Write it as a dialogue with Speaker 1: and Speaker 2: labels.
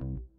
Speaker 1: you